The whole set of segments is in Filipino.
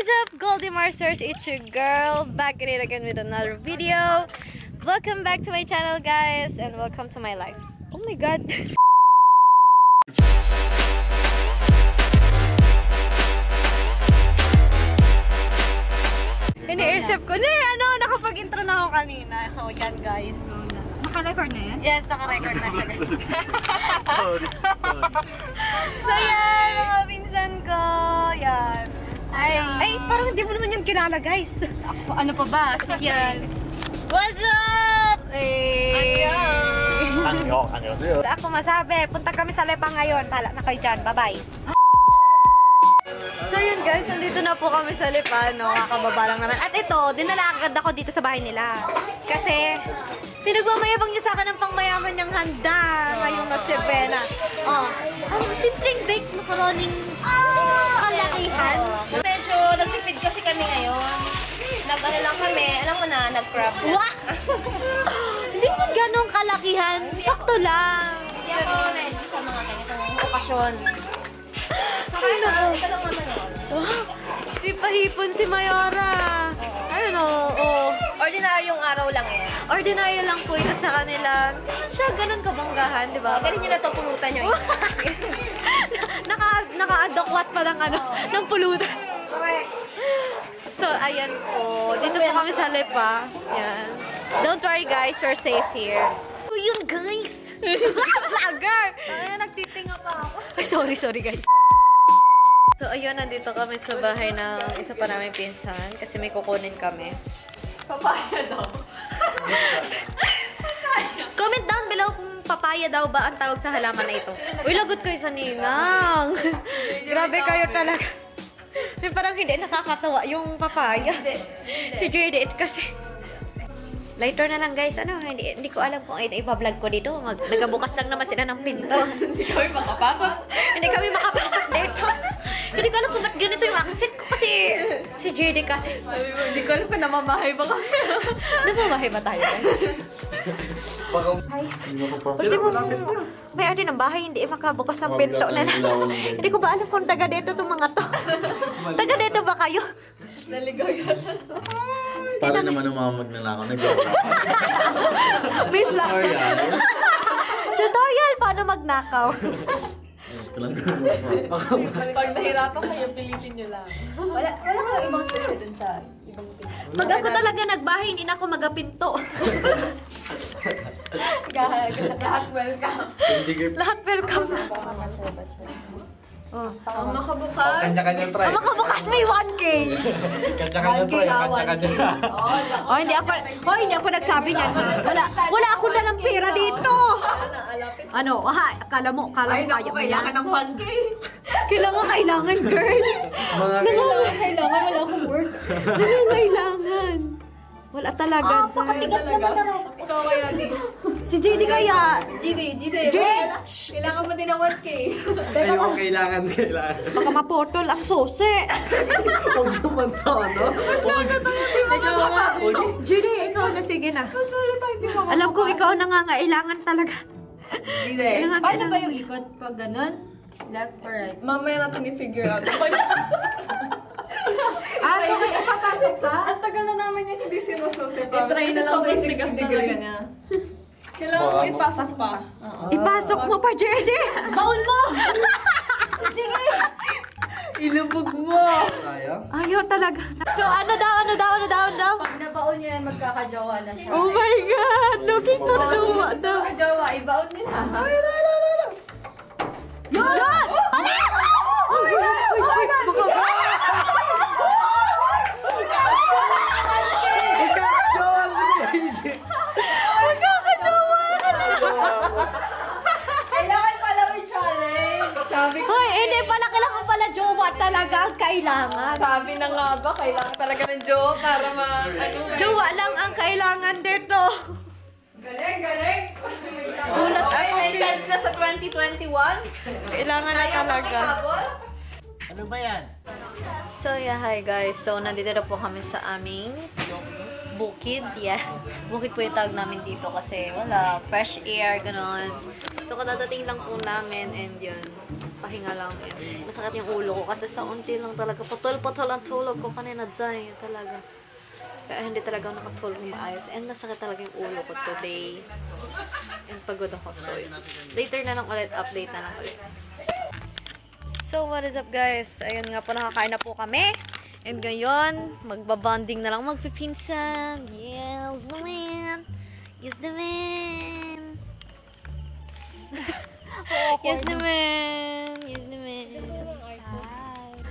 is up, Goldie Masters? It's your girl, back at it again with another video. Welcome back to my channel, guys, and welcome to my life. Oh my god. Ini-isip ko, na ano, nakapag-intro na ako kanina. So, yan, guys. Naka-record na yan? Yes, naka-record na siya. guys. so, yan, mga pinsan ko. Yan. Ay, ay parang hindi mo naman yung kilala, guys. Ako, ano pa ba? Social. What's up? Eh. Annyeong. Annyeong. Ako masabi, punta kami sa Lepa ngayon. Tala na kayo dyan. Bye-bye. So yun guys, nandito na po kami sa Lipa, no? Kakababa lang naman. At ito, dinala agad ako dito sa bahay nila. Kasi, pinagmamayabang niya sa akin ng pangmayaman niyang handa ngayong Noche Buena. Oh, ang simpleng baked macaroning kalakihan. Medyo nagtipid kasi kami ngayon. Nag-ano lang kami, alam mo na, nag-crab. Wah! Hindi mo ganong kalakihan. Sakto lang. Hindi ako ready sa mga ganitong okasyon. Ay, ito, lang naman. Wow! Pipahipon si Mayora. I don't know. Oh. Ordinaryong araw lang eh. Ordinaryo lang po ito sa kanila. Man siya ganun kabanggahan, di ba? Oh, galing nyo na to, pulutan nyo. naka, naka-adokwat pa ng ano, ng pulutan. Correct. So, ayan po. Dito po kami sa Lepa. Yan. Don't worry guys, we're safe here. Oh, yun guys! Vlogger! Ay, nagtitinga pa ako. Ay, sorry, sorry guys. So, ayun, nandito kami sa bahay ng isa pa namin pinsan kasi may kukunin kami. Papaya daw. Comment down below kung papaya daw ba ang tawag sa halaman na ito. Uy, lagot kayo sa ninang. Grabe kayo talaga. Parang hindi nakakatawa yung papaya. Si Juliet kasi. Lighter na lang guys. Ano, hindi, hindi ko alam kung ay ipa-vlog ko dito. Mag, nagabukas lang naman sila ng pinto. Hindi kami makapasok. hindi kami makapasok dito. hindi ko alam kung ba't ganito yung accent ko kasi si JD kasi. Hindi ko alam kung namamahay ba kami. Namamahay ba tayo guys? Pati mo, may ano ng bahay, hindi makabukas ng pinto na Hindi ko ba alam kung taga dito itong mga to. taga dito ba kayo? Naligaw yata. Para naman ang mga magnanakaw. Nag-joke. May flash. Tutorial. Tutorial paano magnakaw. Ito lang. Pag nahirapan kayo, pilitin nyo lang. Wala, wala kang ibang special dun sa ibang team. Pag ako talaga nagbahay, hindi na ako magapinto. Lahat welcome. Lahat welcome na. Oh. Ang makabukas. Kanya-kanya try. Ang makabukas may 1K. Kanya-kanya try. Kanya-kanya. Oh, hindi ako, oh, hindi ako nagsabi niyan. Wala, wala ako dalang pera dito. Ano, ha, akala mo, akala mo kaya mo yan. ng 1K. Kailangan, kailangan, girl. Mga Kailangan, Kailangan wala akong work. kailangan. Wala talaga. Ah, dyan. pakatigas naman na rin. Ikaw kaya, di. Si JD kaya, Gide, Gide. Jay! Kailangan mo din ng 1K. Ayaw kailangan, kailangan. baka mapotol ang susi. Huwag naman sa ano. Ikaw nga. JD, ikaw na, sige na. Alam ko ikaw nangangailangan talaga. Gide. Kailangan- Paano ba yung ikot pag ganun? Left or right? Mamaya natin i-figure out. ah, so may ipapasok ka? Ang tagal na namin yung hindi sinususi. I-try na lang 360 degree. niya. Kailangan mo ipasok pa. Ipasok mo pa, JD. Baon mo! Sige! Ilubog mo! Kaya? Ayaw talaga. So, ano daw, ano daw, ano daw, ano daw? Pag nabaon niya yan, magkakajawa na siya. Oh my God! Looking for jowa Gusto daw. magkajawa, ibaon nila. Yun! Ano? Oh my God! Oh my God! Jowa talaga ang kailangan. Sabi na nga ba, kailangan talaga ng jowa para ma... Ano, Jowa lang ang kailangan dito. Galing, galing. Gulat Ay, ako may chance na sa 2021. Kailangan na talaga. Ano ba yan? So yeah, hi guys. So nandito na po kami sa aming bukid. Yeah. Bukid po yung tawag namin dito kasi wala, fresh air, ganon. So kadadating lang po namin and yun. Pahinga lang yun. Masakit yung ulo ko kasi sa unti lang talaga. Patol-patol ang tulog ko kanina dyan. talaga. Kaya hindi talaga ako nakatulog ng maayos. And masakit talaga yung ulo ko today. And pagod ako. So, later na lang ulit. Update na lang ulit. So, what is up guys? Ayun nga po, nakakain na po kami. And ngayon, magbabanding na lang magpipinsan. Yes, naman. Yes, naman. yes, naman.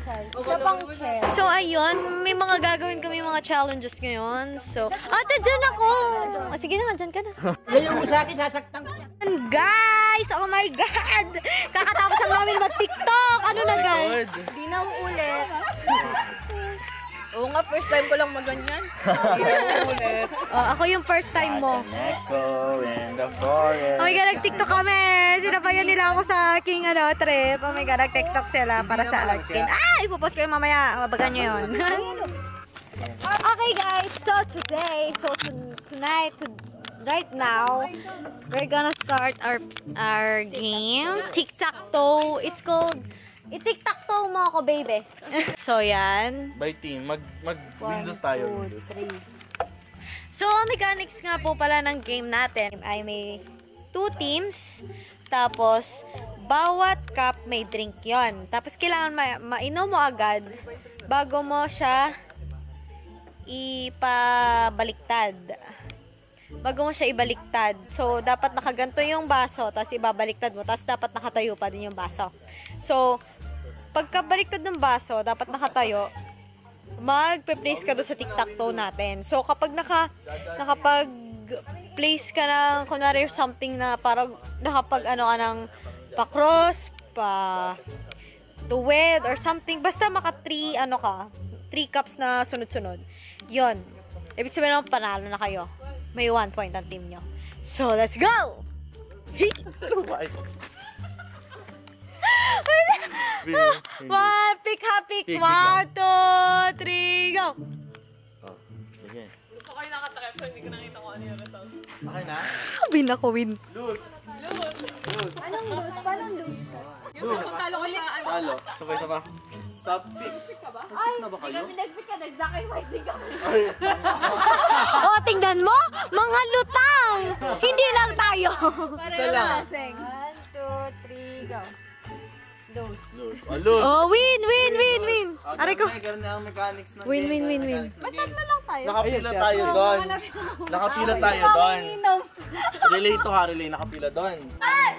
Yes, naman. Isa pang chair. So, ayun, may mga gagawin kami mga challenges ngayon. So, ate, dyan ako! O, sige na, dyan ka na. Ngayon mo sa akin, sasaktan ko. And guys! Oh my God! Kakatapos lang namin mag-tiktok! Ano na, guys? Di na uulit. Oo nga, first time ko lang maganyan. Oh, ako yung first time mo. Echo in the forest. Oh my God, nag-tiktok kami! Sinabayan nila ako sa aking ano, trip. Oh my God, nag-tiktok sila para sa akin. Ah! Ipopost ko yung mamaya. Mabagan nyo yun. okay guys, so today, so to- tonight, to- right now, we're gonna start our our game. Tic-tac-toe. It's called I-tic-tac-toe mo ako, baby. so, yan. By team, mag, mag Windows tayo. One, two, Windows. three. So, ang mechanics nga po pala ng game natin ay may two teams. Tapos, bawat cup may drink yon. Tapos, kailangan ma- mainom mo agad bago mo siya ipabaliktad. Bago mo siya ibaliktad. So, dapat nakaganto yung baso, tapos ibabaliktad mo. Tapos, dapat nakatayo pa din yung baso. So, pagkabaliktad ng baso, dapat nakatayo, magpe-place ka doon sa tic-tac-toe natin. So, kapag naka, nakapag-place ka ng, kunwari something na parang nakapag ano ka ng pa-cross, pa tuwid, or something, basta maka three, ano ka, three cups na sunod-sunod. Yon. Ibig sabihin naman, panalo na kayo. May one point ang team nyo. So, let's go! One, pick ha, pick. Pick, pick One, two, three, go! Sige. Gusto ko yung nakatakip so hindi ko nakita kung ano yung result. Okay na? Win ako, win. Lose. Anong lose? Paano lose? Yung pagkatalo ko sa ano. Talo. Sabay sa pa. Sa pick. Ay, na ba kayo? ikaw pinag-pick ka, nag-sacrifice din kami. O, tingnan mo! Mga lutang! Hindi lang tayo! Pareho lang. lasing. Lose. Lose. Oh, lose. Oh, win, win, win, win! Ah, Aray ko. ganun na, Ganun na ang mechanics ng Win, win, win, win. Ba't tatlo lang tayo? Nakapila tayo doon. Nakapila tayo doon. Relay to ha, relay. Nakapila doon. Bait!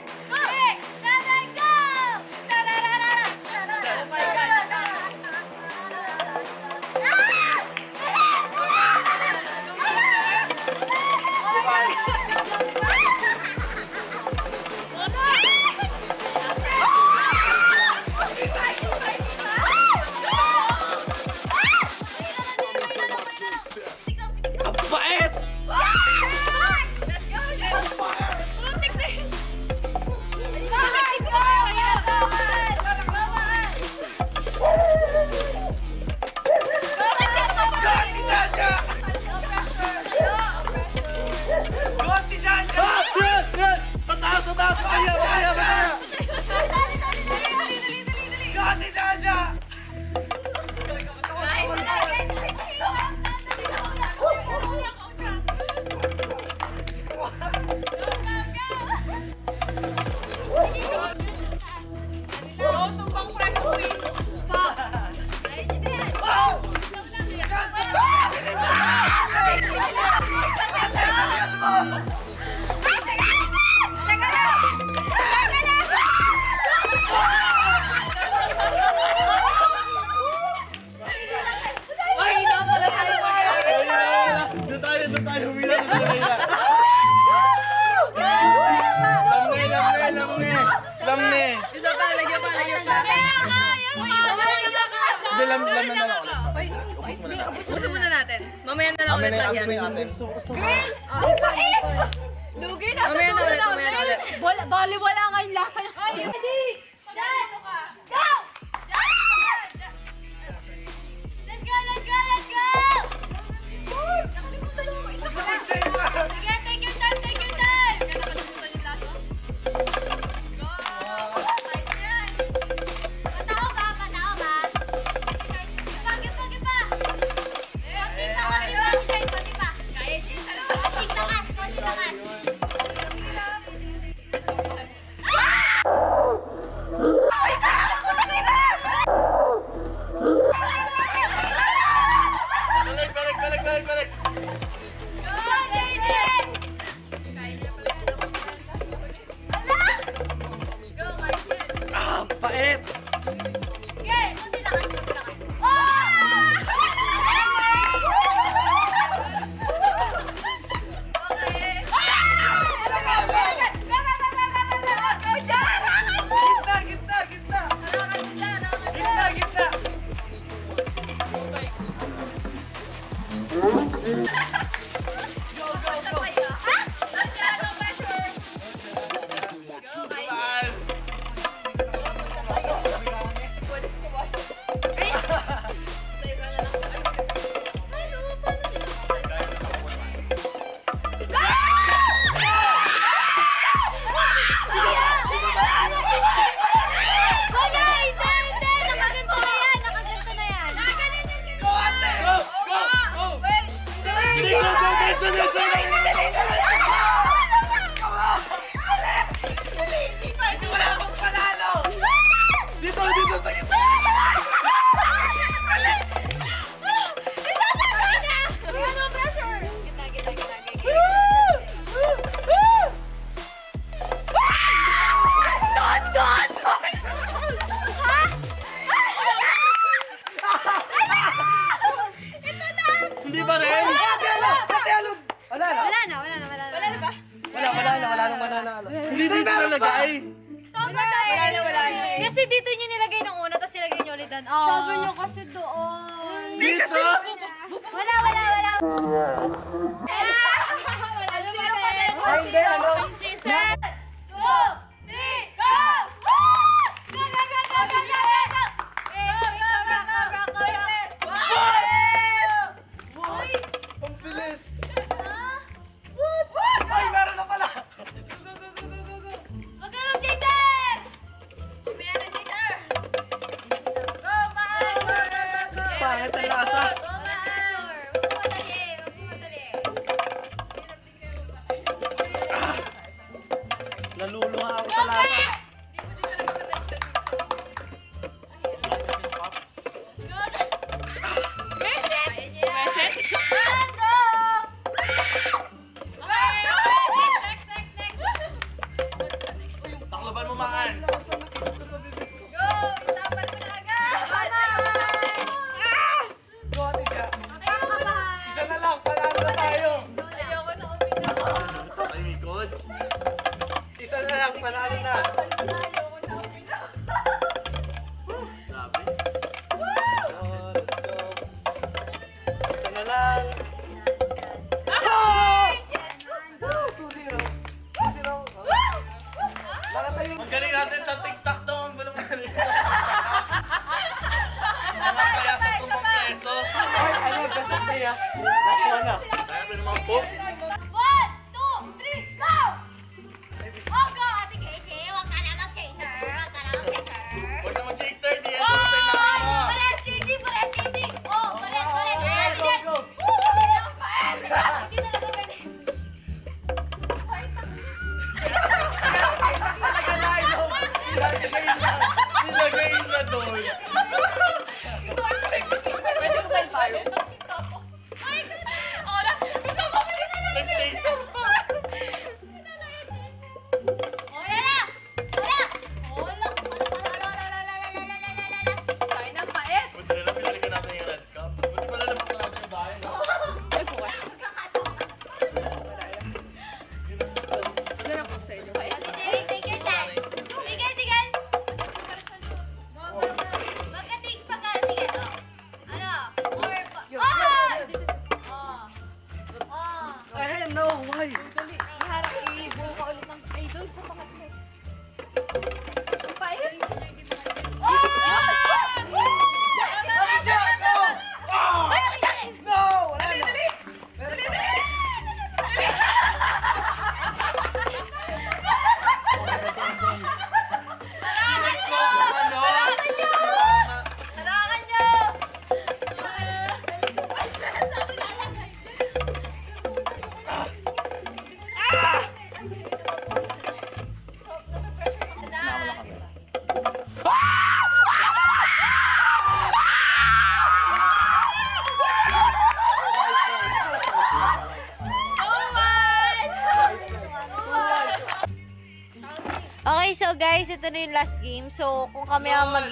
Ito na yung last game. So, kung kami ang mag...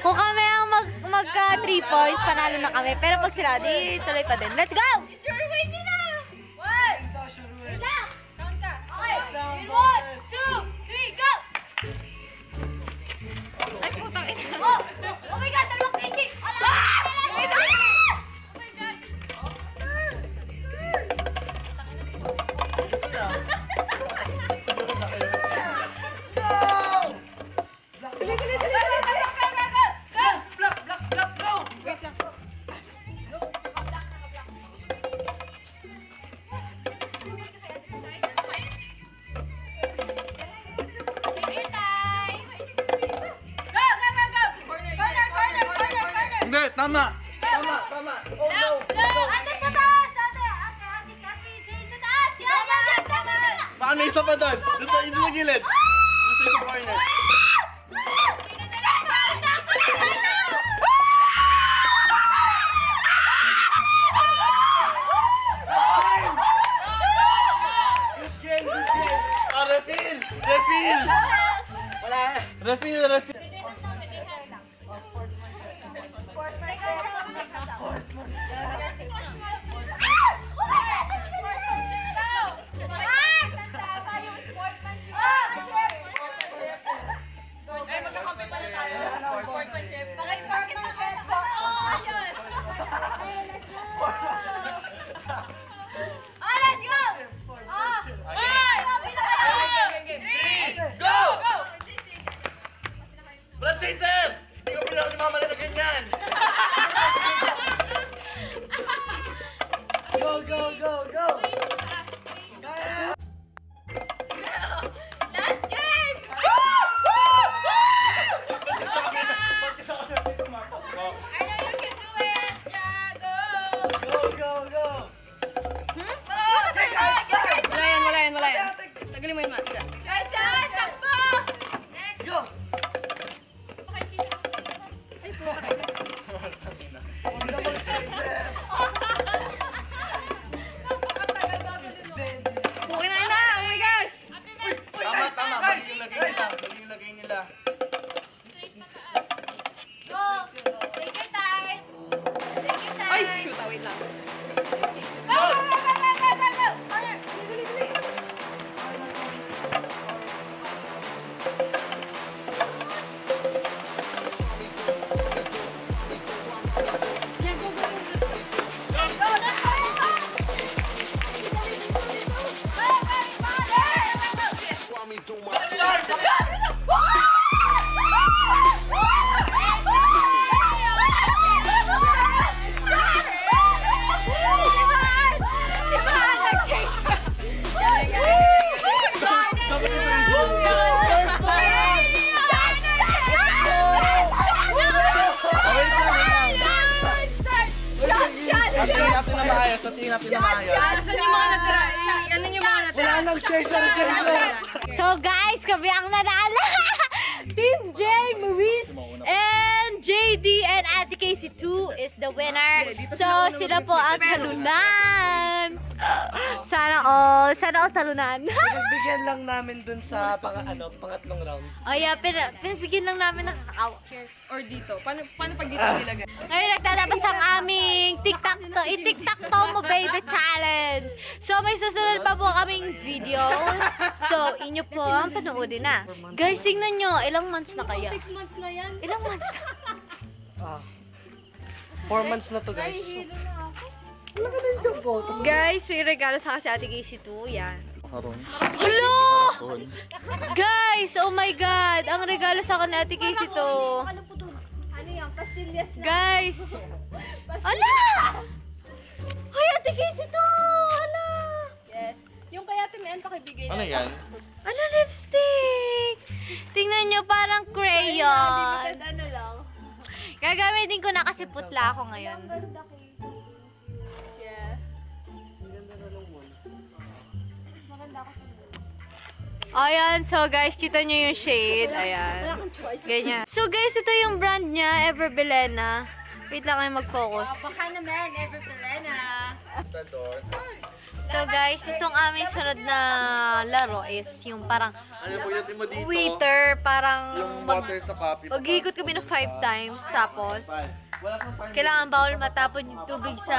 Kung kami ang mag, magka 3 points, panalo na kami. Pero pag sila, di tuloy pa din. Let's go! Tagalin mo yung kami ang nanalo. Team J, Maurice, and JD and Ate Casey 2 is the winner. So sila po ang talunan. Sana all, sana all talunan. Nagbigyan lang namin dun sa pang, ano, pangatlong round. oh yeah, pin pinagbigyan lang namin ng kakao. Or dito? Paano, paano pag dito nilagay? Ngayon nagtatapos ang aming TikTok to, i-TikTok to mo baby challenge. So may susunod pa po kaming video. So inyo po ang panoodin na. Guys, tingnan nyo, ilang months na kaya? Six months na yan. Ilang months na? Ah. Four months na to, guys. Guys, may regalo sa kasi Ate Casey 2. Yan. Hello! Guys, oh my God! Ang regalo sa akin ni Ate Casey 2. Ano yan? Pastillas Guys! Ala! Hoy, Ate Casey 2! Ala! Yes. Yung kaya Timian pakibigay Ano yan? Ano lipstick? Tingnan nyo, parang crayon. Ano lang? Gagamitin ko na kasi putla ako ngayon. Ayan, so guys, kita nyo yung shade. Ayan. Ganyan. So guys, ito yung brand niya, Everbelena. Wait lang kayo mag-focus. Ah, baka naman, Everbelena. So guys, itong aming sunod na laro is yung parang ano po yung mo dito? waiter, parang mag-ikot kami ng five times, tapos kailangan bawal matapon yung tubig sa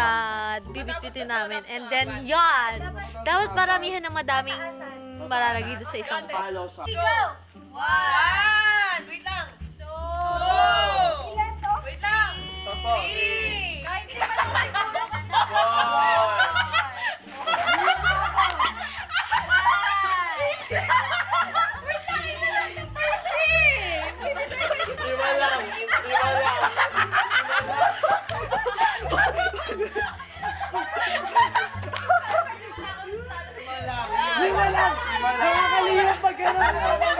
bibit-bitin namin. And then, yon Dapat paramihan ng madaming malalagay doon sa isang palo. Go! One! Wait lang! Two! Wait lang! Three! Kahit di pa lang siguro. Wow! no, no, no.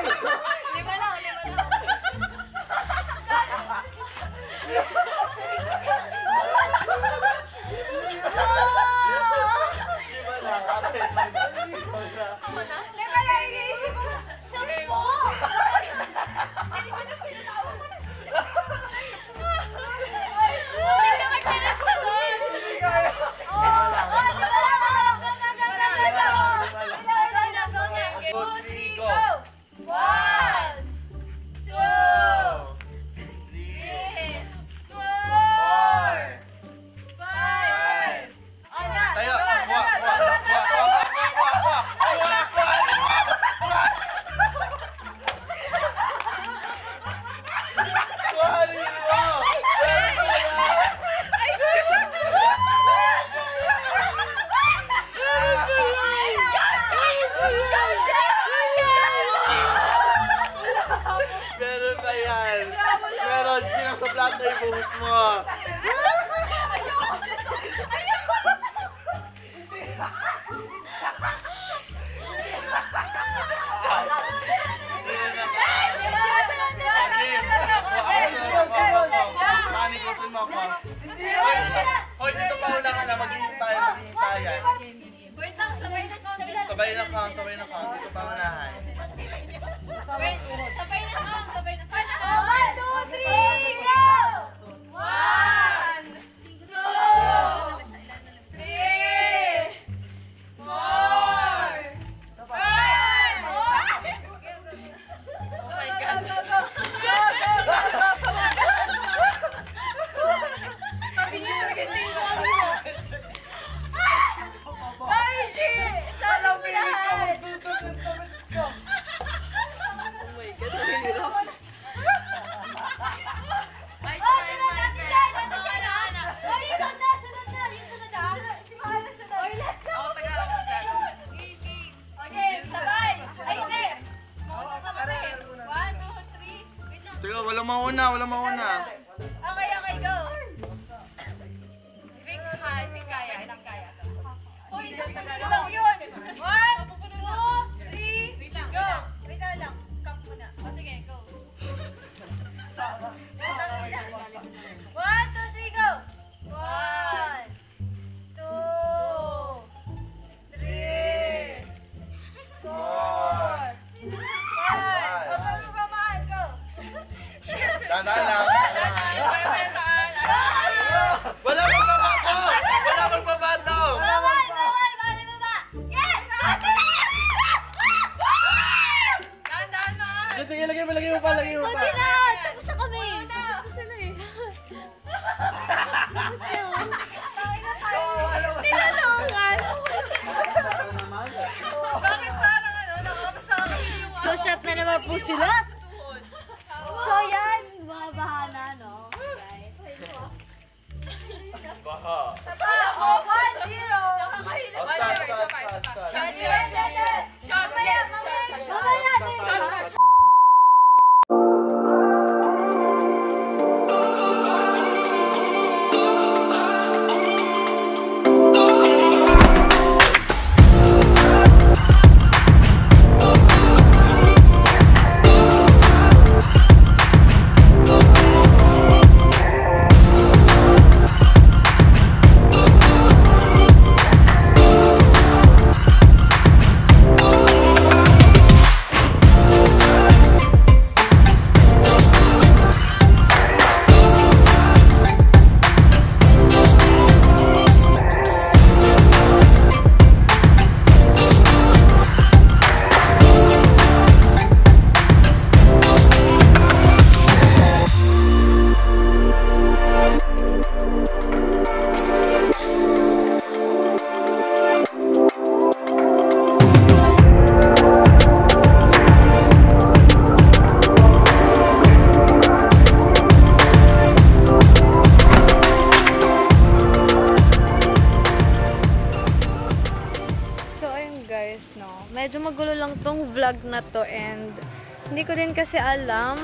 Hindi ko din kasi alam.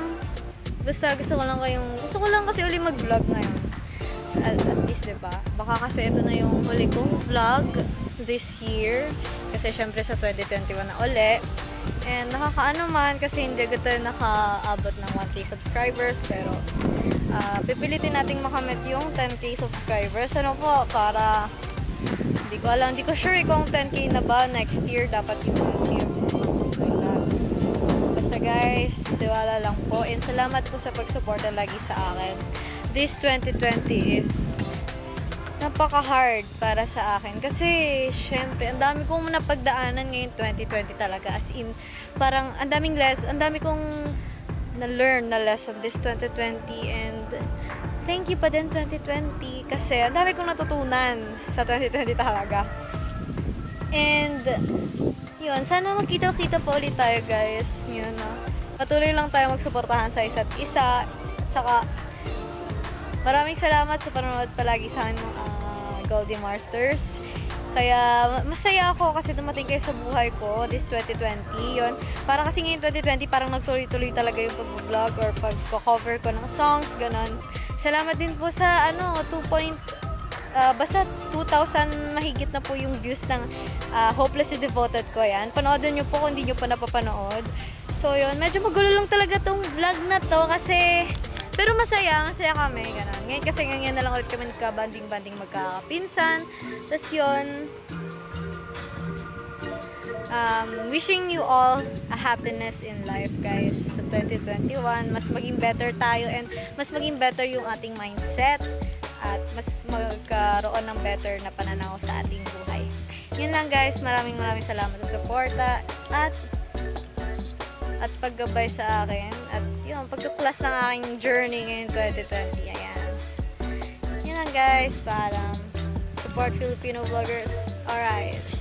Basta gusto ko lang kayong, gusto ko lang kasi uli mag-vlog ngayon. At, at least, diba? Baka kasi ito na yung huli kong vlog this year. Kasi syempre sa 2021 na uli. And nakakaano man kasi hindi agad tayo nakaabot ng 1k subscribers. Pero ah, pipilitin nating makamit yung 10k subscribers. Ano po, para hindi ko alam, hindi ko sure kung 10k na ba next year dapat yung achieve. Guys, tiwala lang po. And salamat po sa pagsuporta lagi sa akin. This 2020 is napaka-hard para sa akin. Kasi, syempre, ang dami kong napagdaanan ngayon 2020 talaga. As in, parang ang daming less, ang dami kong na-learn na lesson this 2020 and thank you pa din 2020 kasi ang dami kong natutunan sa 2020 talaga. And, yun, sana magkita-kita pa ulit tayo guys. Yun, no? Patuloy lang tayo magsuportahan sa isa't isa. Tsaka, maraming salamat sa panonood palagi sa akin mga Goldie Masters. Kaya ma- masaya ako kasi dumating kayo sa buhay ko this 2020. Yun. Para kasi ngayon 2020 parang nagtuloy-tuloy talaga yung pag-vlog or pag-cover ko ng songs, ganon. Salamat din po sa ano, 2 ah, basta 2,000 mahigit na po yung views ng ah, Hopelessly Devoted ko yan. Panoodin nyo po kung hindi nyo pa napapanood. So yun, medyo magulo lang talaga tong vlog na to kasi pero masaya, masaya kami, ganun. Ngayon kasi ngayon na lang ulit kami nagka-banding-banding magkakapinsan. Tapos yun, um, wishing you all a happiness in life, guys, sa 2021. Mas maging better tayo and mas maging better yung ating mindset mas magkaroon ng better na pananaw sa ating buhay. Yun lang guys, maraming maraming salamat sa suporta at at paggabay sa akin at yun, pagka-plus ng aking journey ngayon 2020. Ayan. Yun lang guys, parang support Filipino vloggers. Alright.